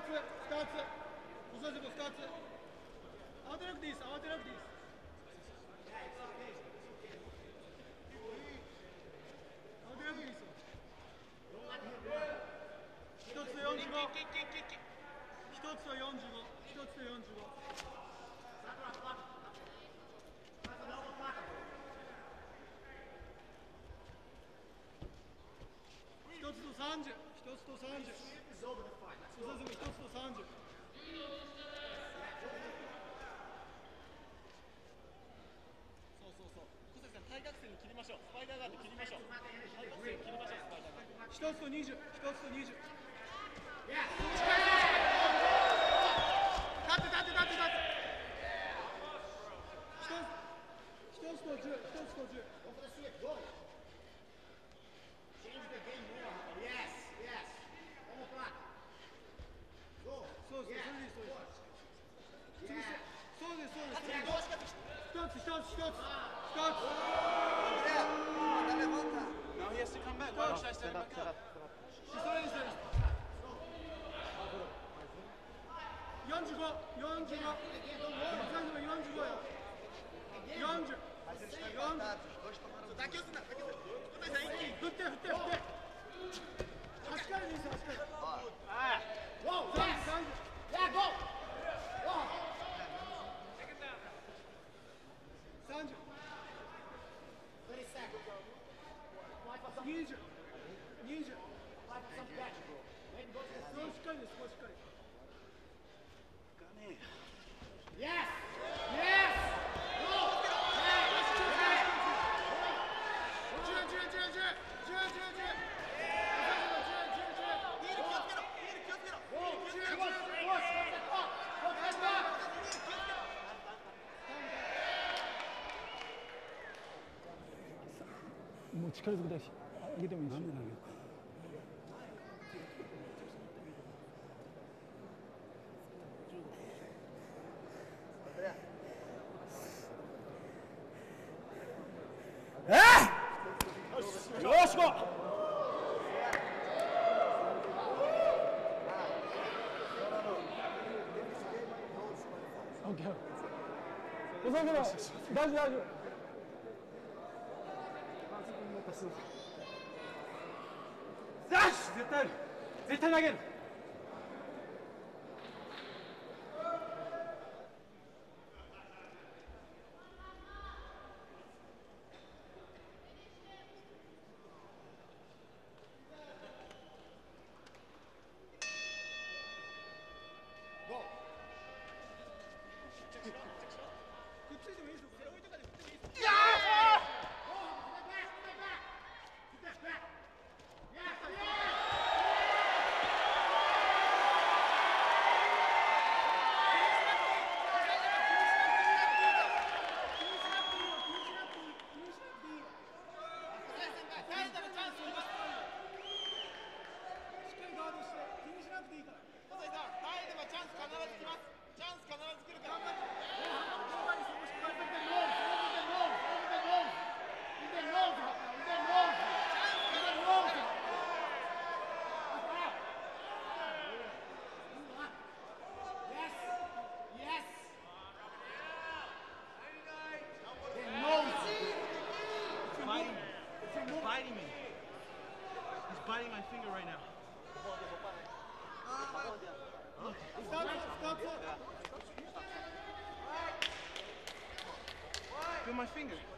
つ2つ細い2つ。慌てなくていいです慌てなくていいです。1つ45 1つと45 1つと45一つと30一つと30一つと30つと二十、一つと20。一つ一つ一つ一つ。he has to come back. Why should I stand him back up? She's not in service. Yoncu go. Yoncu go. Efendim Yoncu go ya. Yoncu. Yoncu. Hütte hütte hütte. Asker miyiz asker? Wow. Zancı zancı. Yeah, go. もう力づくだし上げてもいいし。よしこオッケー。遅いけど大丈夫大丈夫よし絶対ある。絶対投げる。my finger right now. Feel my finger.